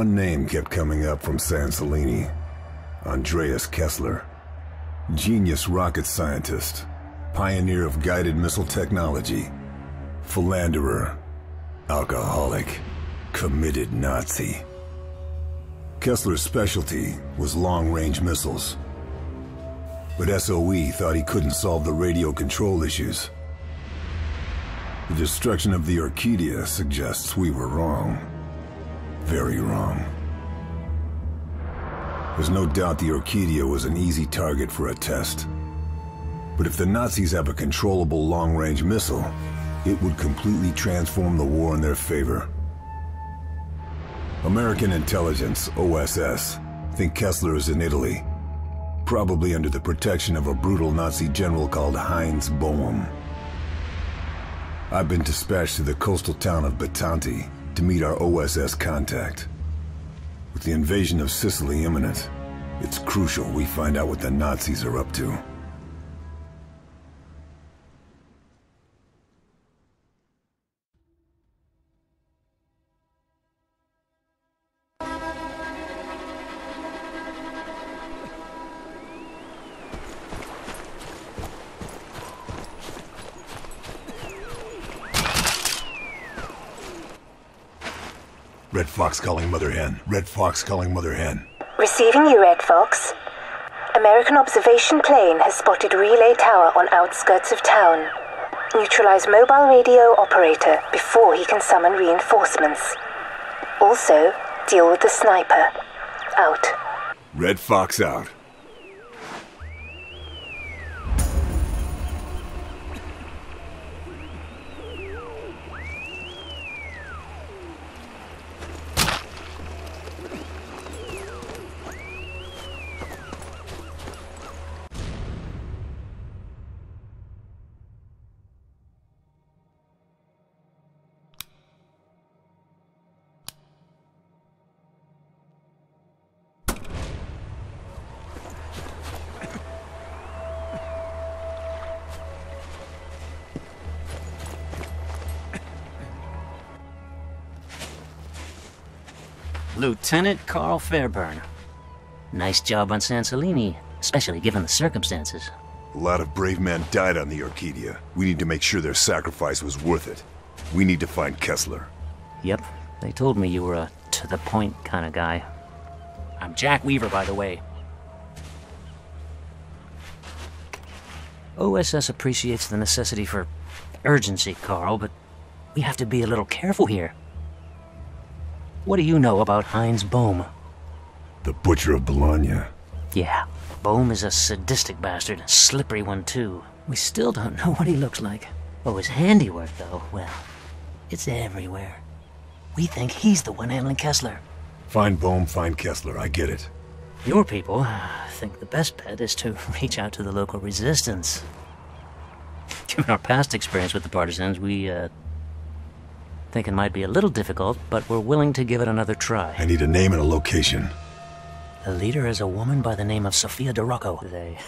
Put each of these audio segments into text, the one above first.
One name kept coming up from San Andreas Kessler. Genius rocket scientist. Pioneer of guided missile technology. Philanderer. Alcoholic. Committed Nazi. Kessler's specialty was long-range missiles. But SOE thought he couldn't solve the radio control issues. The destruction of the Orchidia suggests we were wrong. Very wrong. There's no doubt the Orchidia was an easy target for a test. But if the Nazis have a controllable long-range missile, it would completely transform the war in their favor. American intelligence, OSS, think Kessler is in Italy. Probably under the protection of a brutal Nazi general called Heinz Boehm. I've been dispatched to the coastal town of Bitanti to meet our OSS contact. With the invasion of Sicily imminent, it's crucial we find out what the Nazis are up to. Fox calling Mother Hen. Red Fox calling Mother Hen. Receiving you, Red Fox. American observation plane has spotted relay tower on outskirts of town. Neutralize mobile radio operator before he can summon reinforcements. Also, deal with the sniper. Out. Red Fox out. Lieutenant Karl Fairburne. Nice job on San Celini, especially given the circumstances. A lot of brave men died on the Orchidia. We need to make sure their sacrifice was worth it. We need to find Kessler. Yep, they told me you were a to the point kind of guy. I'm Jack Weaver, by the way. OSS appreciates the necessity for urgency, Carl, but we have to be a little careful here. What do you know about Heinz Bohm? The Butcher of Bologna. Yeah, Bohm is a sadistic bastard, slippery one too. We still don't know what he looks like. Oh, his handiwork, though, well, it's everywhere. We think he's the one handling Kessler. Find Bohm, find Kessler, I get it. Your people think the best bet is to reach out to the local resistance. Given our past experience with the partisans, we, uh, think it might be a little difficult, but we're willing to give it another try. I need a name and a location. The leader is a woman by the name of Sophia DeRocco. They,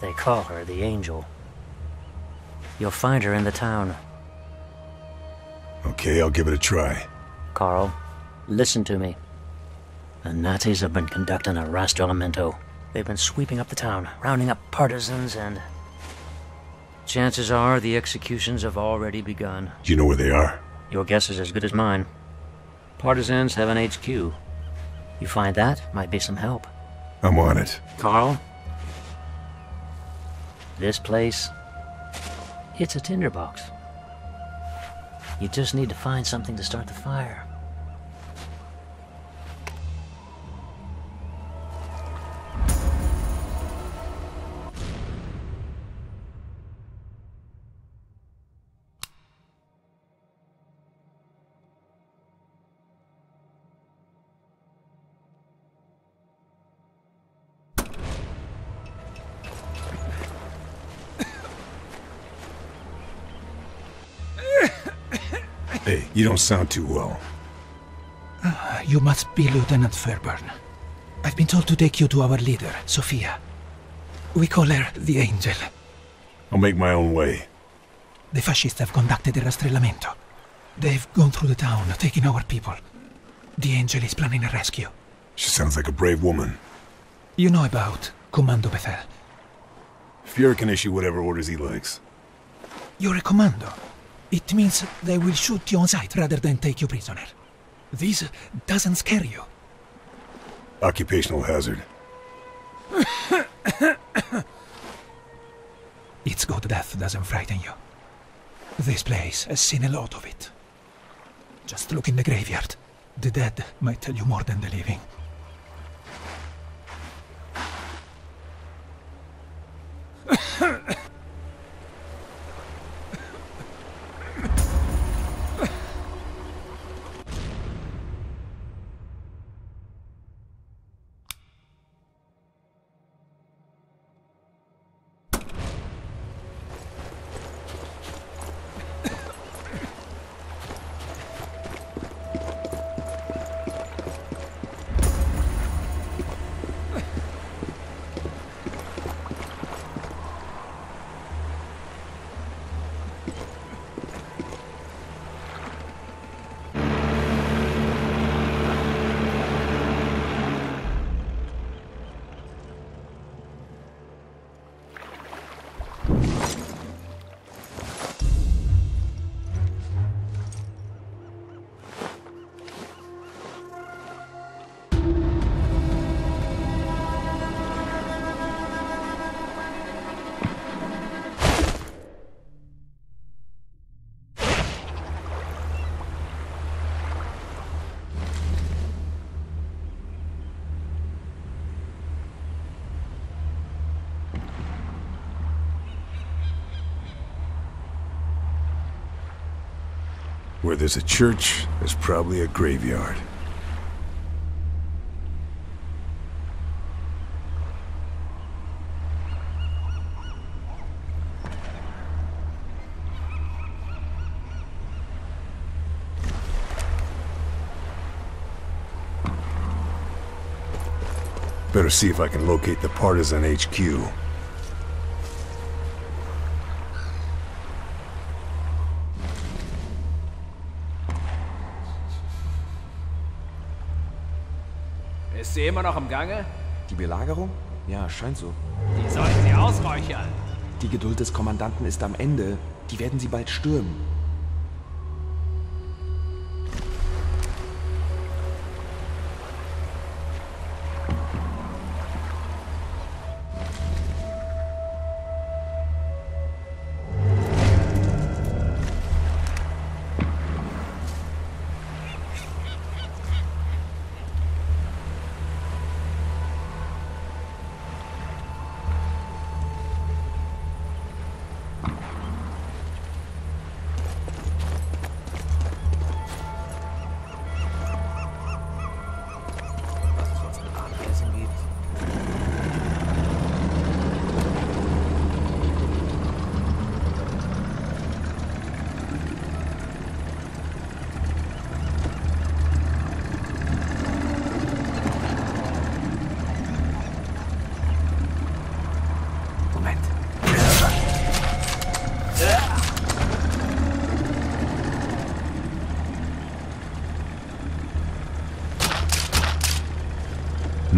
they call her the Angel. You'll find her in the town. Okay, I'll give it a try. Carl, listen to me. The Nazis have been conducting a rastrellamento. They've been sweeping up the town, rounding up partisans, and... Chances are the executions have already begun. Do you know where they are? Your guess is as good as mine. Partisans have an HQ. You find that, might be some help. I'm on it. Karl? This place, it's a tinderbox. You just need to find something to start the fire. You don't sound too well. Ah, you must be Lieutenant Fairburne. I've been told to take you to our leader, Sophia. We call her the Angel. I'll make my own way. The fascists have conducted a rastrellamento. They've gone through the town, taking our people. The Angel is planning a rescue. She sounds like a brave woman. You know about Kommandobefehl. Fuhrer can issue whatever orders he likes. You're a commando. It means they will shoot you on sight rather than take you prisoner. This doesn't scare you. Occupational hazard. It's good death doesn't frighten you. This place has seen a lot of it. Just look in the graveyard. The dead might tell you more than the living. Where there's a church, there's probably a graveyard. Better see if I can locate the Partisan HQ. Ist sie immer noch im Gange? Die Belagerung? Ja, scheint so. Die sollen sie ausräuchern. Die Geduld des Kommandanten ist am Ende. Die werden sie bald stürmen.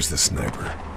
Where's the sniper?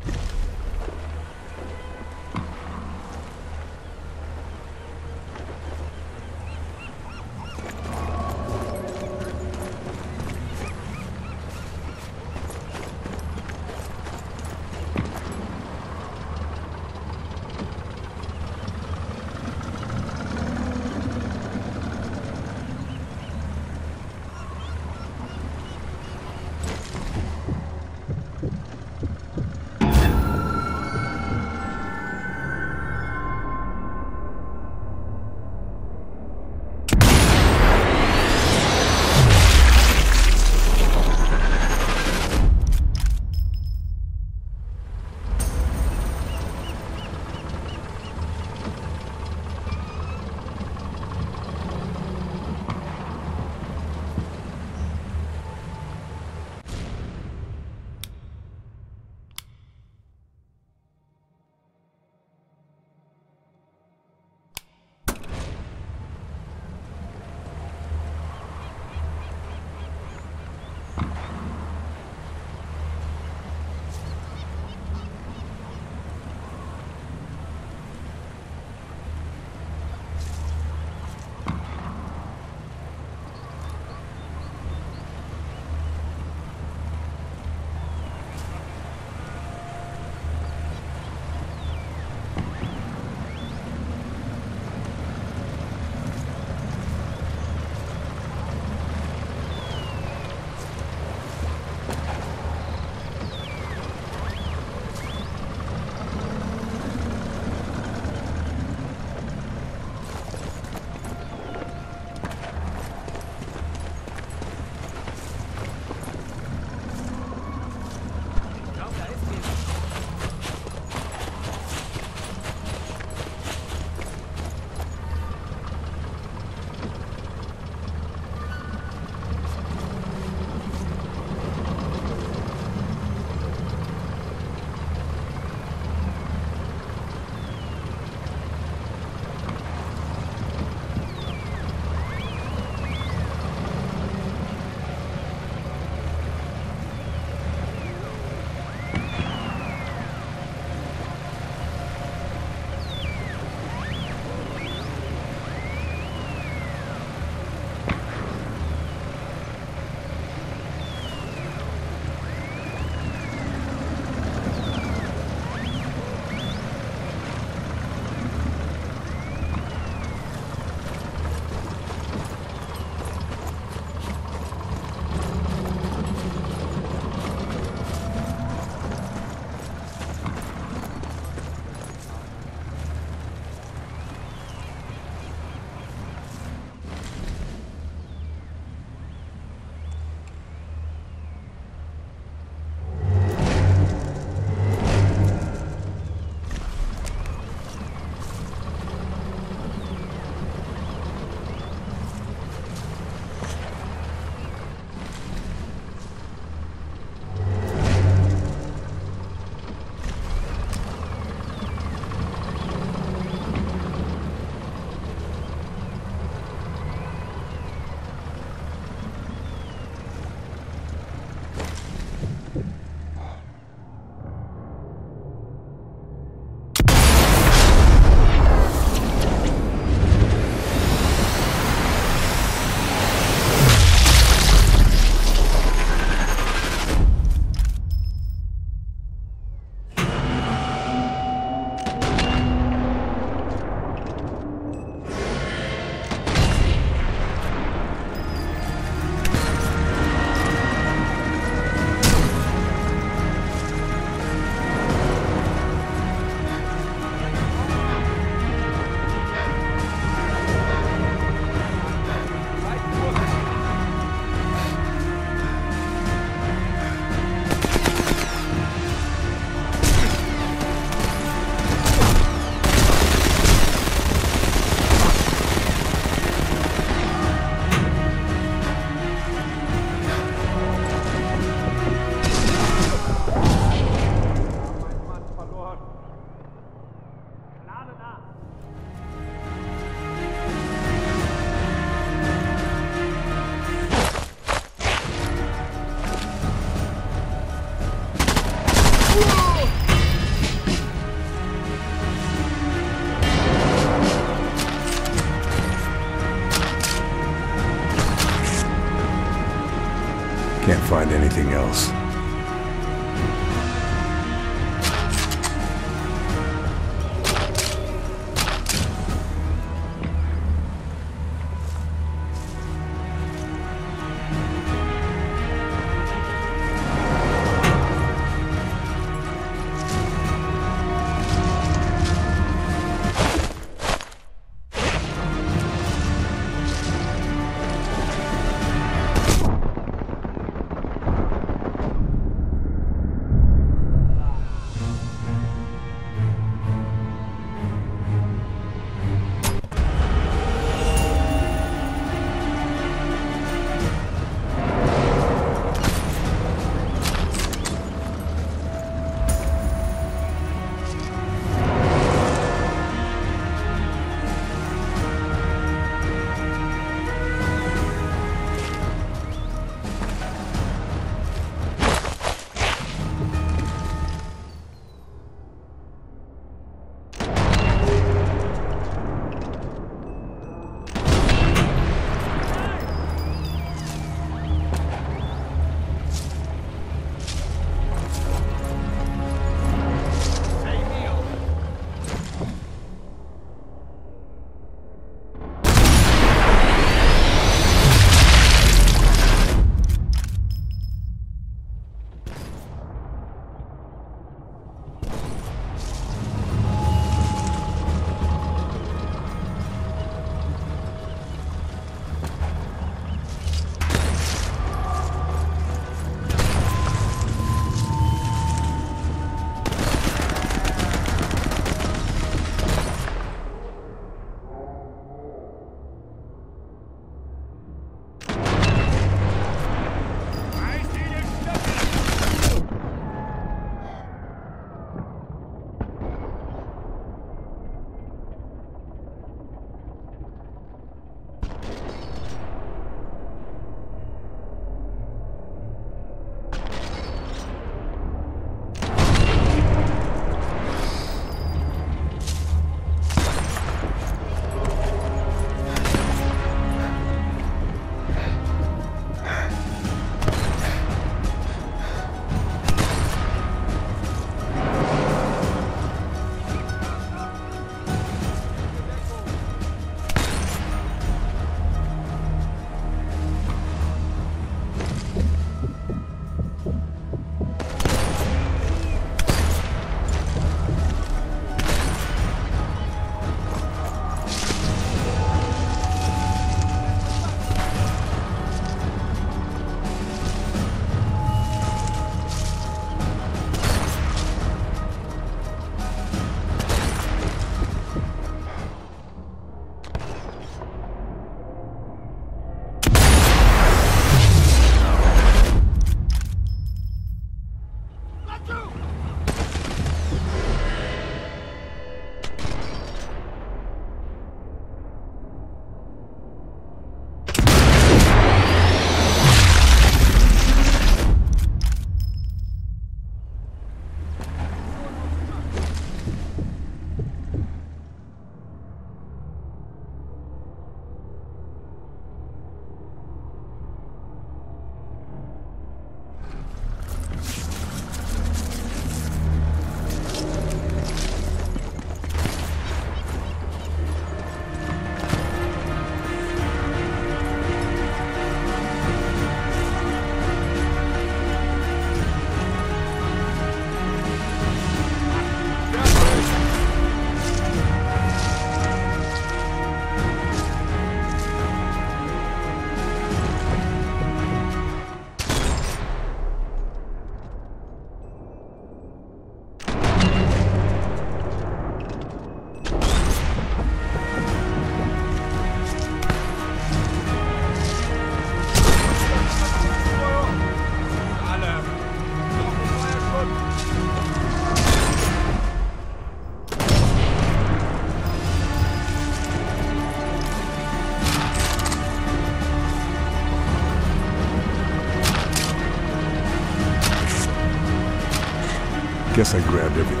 Guess I grabbed everything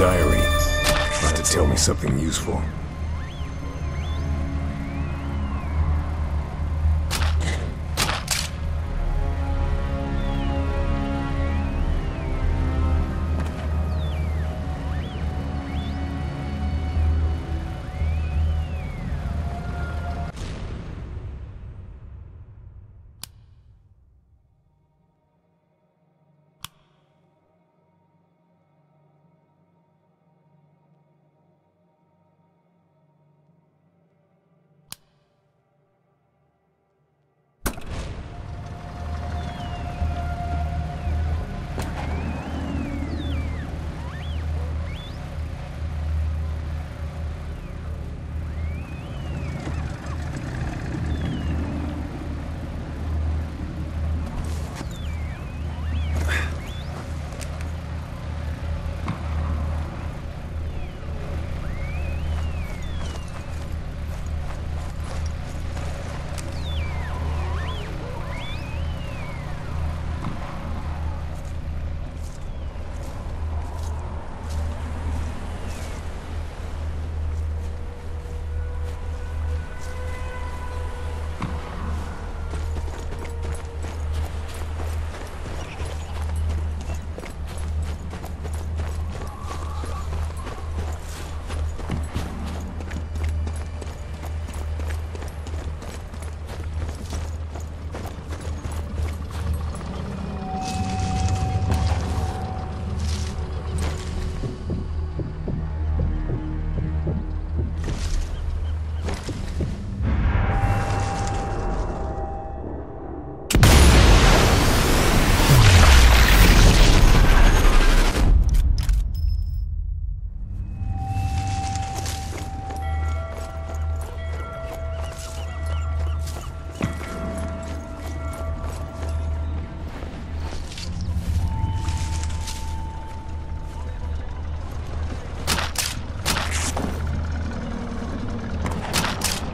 diary. About to tell me something useful.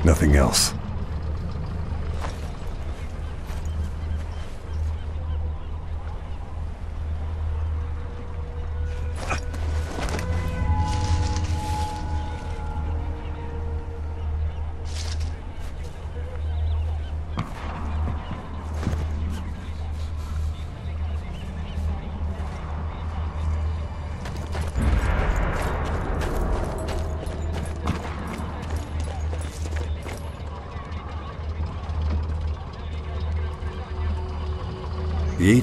Nothing else.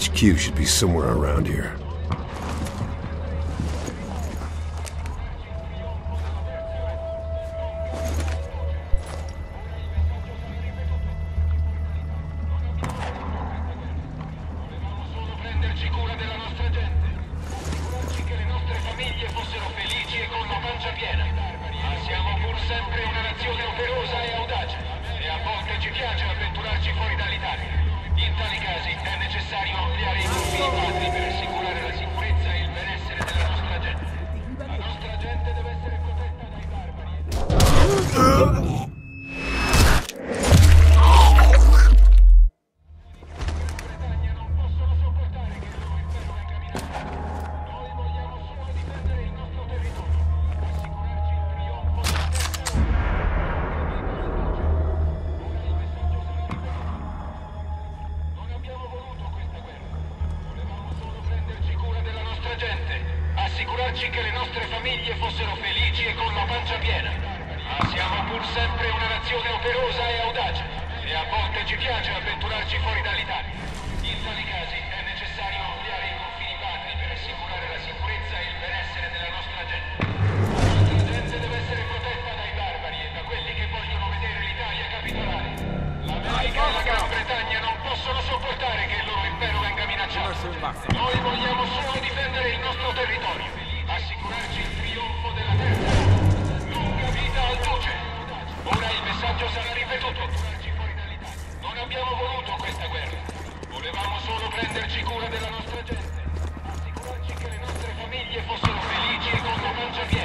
HQ should be somewhere around here. Prenderci cura della nostra gente. Assicurarci che le nostre famiglie fossero felici e con la pancia piena.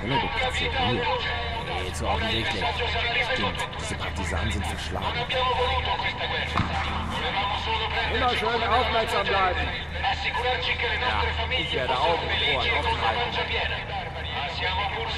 Hölle gibt es hier? Nee, zu offensichtlich. Stimmt, diese Partisanen sind verschlagen. Immer schön aufmerksam bleiben. Ja, ich werde auch im Ohren offen halten. Siamo pur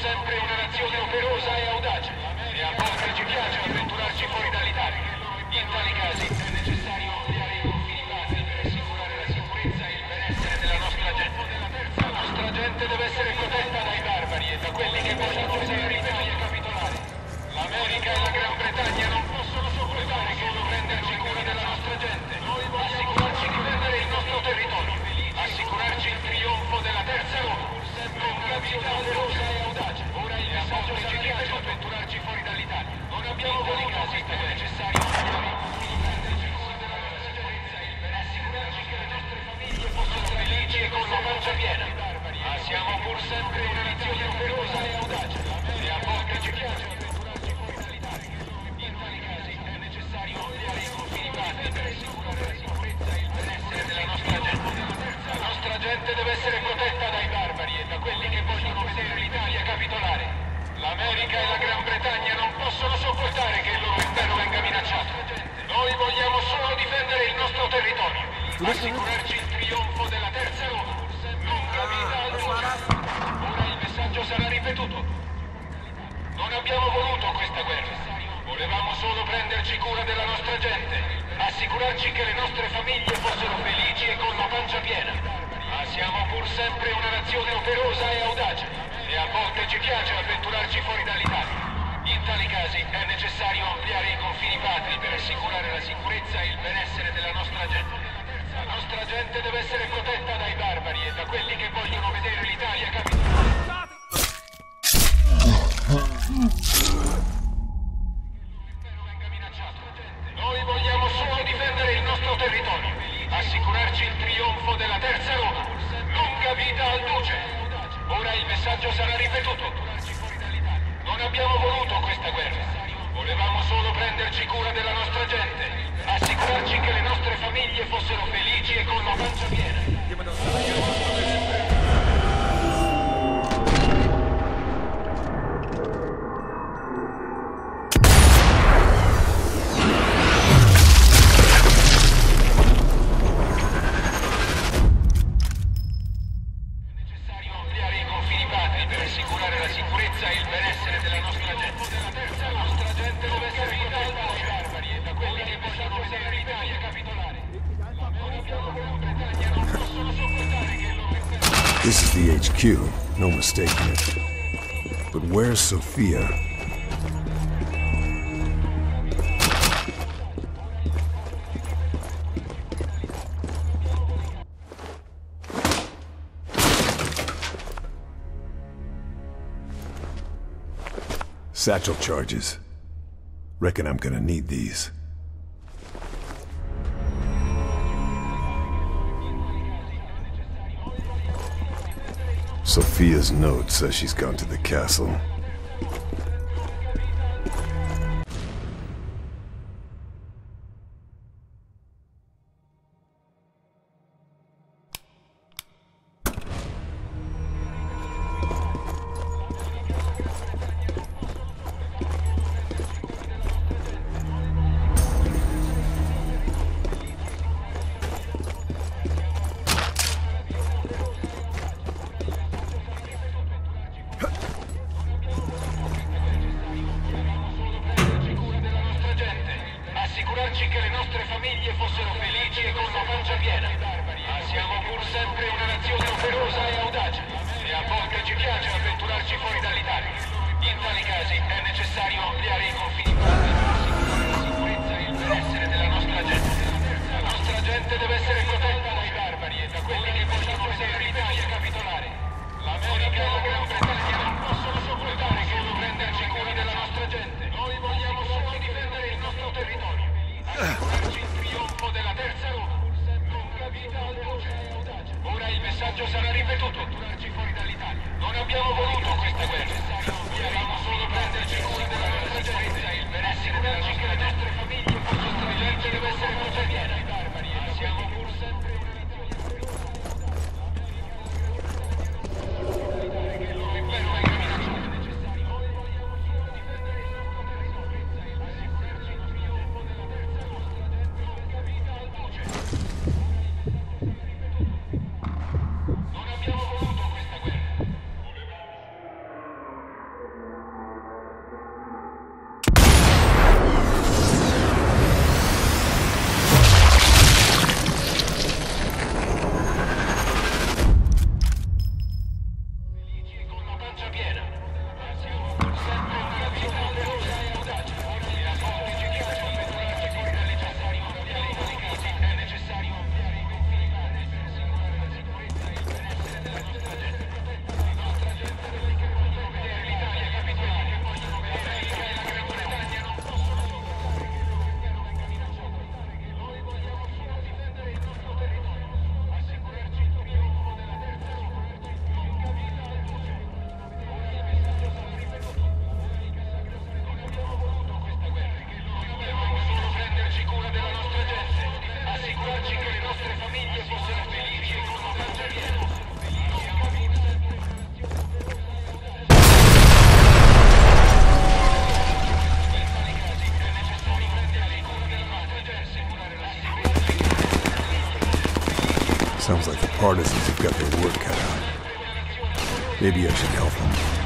Bretagna non possono sopportare che non prenderci cura della nostra gente. Noi vogliamo assicurarci di il nostro territorio, assicurarci il trionfo della terza Roma. Una vita operosa e audace. Ora il messaggio ci piace avventurarci fuori dall'Italia. Non abbiamo voluto è necessario con la siamo pur sempre una nazione operosa e audace. E a volte ci piace gente deve essere protetta dai barbari e da quelli che vogliono vedere l'Italia capitolare. L'America e la Gran Bretagna non possono sopportare che il loro impero venga minacciato. Noi vogliamo solo difendere il nostro territorio, assicurarci il trionfo della terza Roma. Lunga vita al duce. Ora il messaggio sarà ripetuto. Non abbiamo voluto questa guerra. Volevamo solo prenderci cura della nostra gente, assicurarci che le nostre famiglie fossero felici e con la pancia piena. Siamo pur sempre una nazione operosa e audace e a volte ci piace avventurarci fuori dall'Italia. In tali casi è necessario ampliare i confini patri per assicurare la sicurezza e il benessere della nostra gente. La nostra gente deve essere protetta dai barbari e da quelli che vogliono vedere l'Italia capitolare. Sophia. Satchel charges. Reckon I'm gonna need these. Sophia's note says she's gone to the castle. partisans have got their work cut out. Maybe I should help them.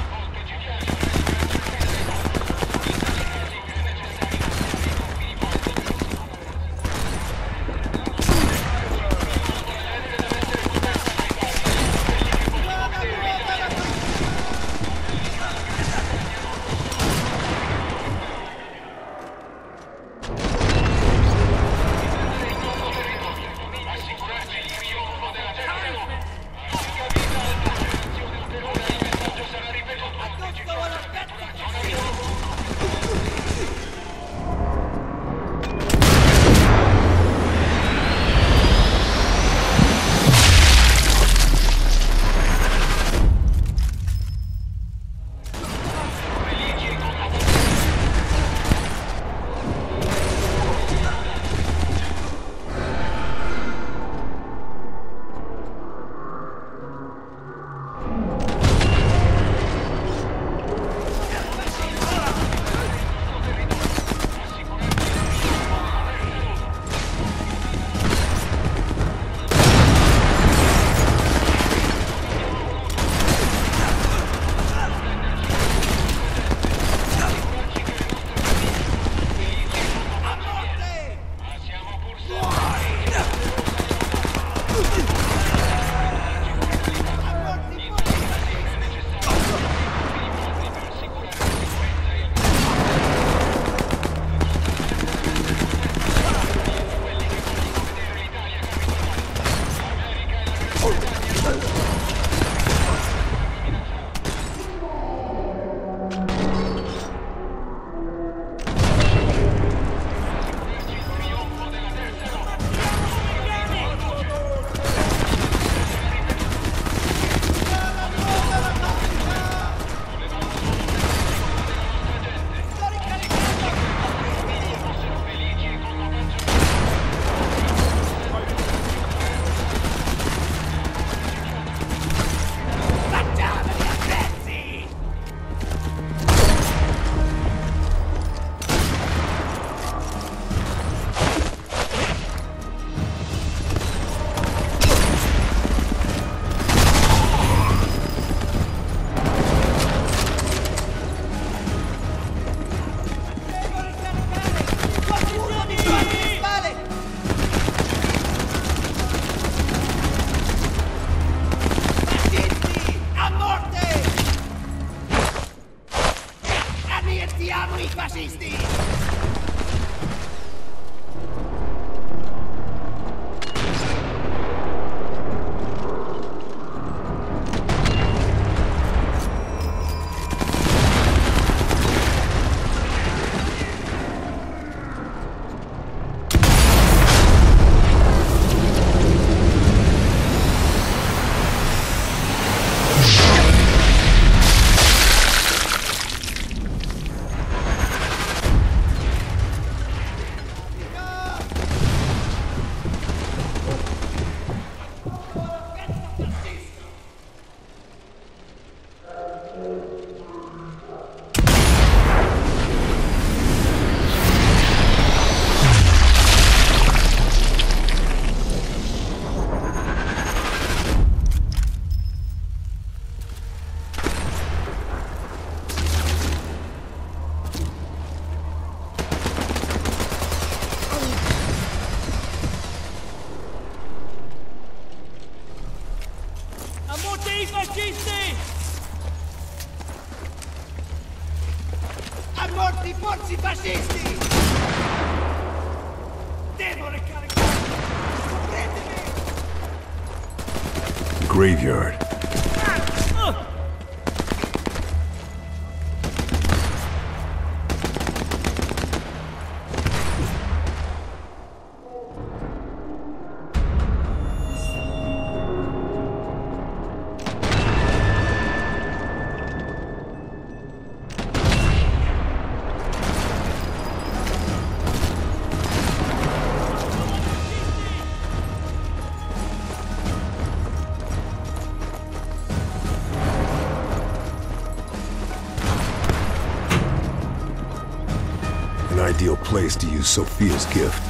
ideal place to use Sophia's gift.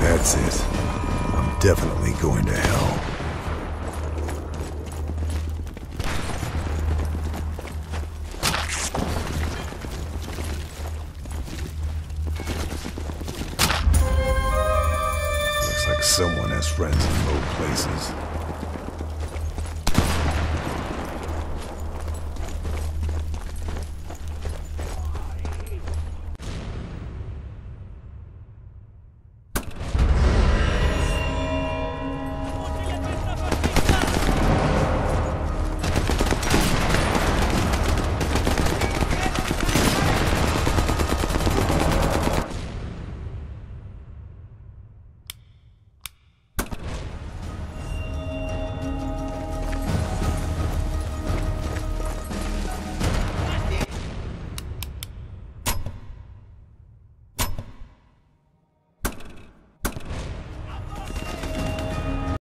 That's it. I'm definitely going to hell.